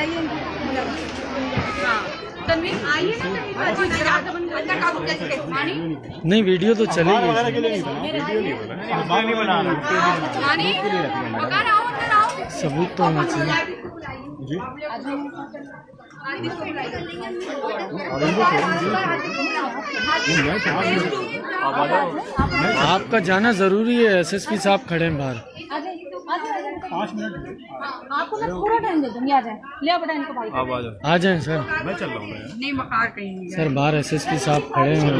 बुलाइए हाँ। तनवीर आइए ना नहीं वीडियो तो चलेगी। अंदर आओ सबूत तो होना चाहिए। आपका जाना ज़रूरी है। एसएसपी साहब खड़े हैं बाहर। आपको मैं पूरा टाइम दे दूँगी आ जाए। ले आप बेटा इनको भाई आ जाएँ सर। नहीं मकार कहीं सर बाहर एस एस पी साहब खड़े हैं।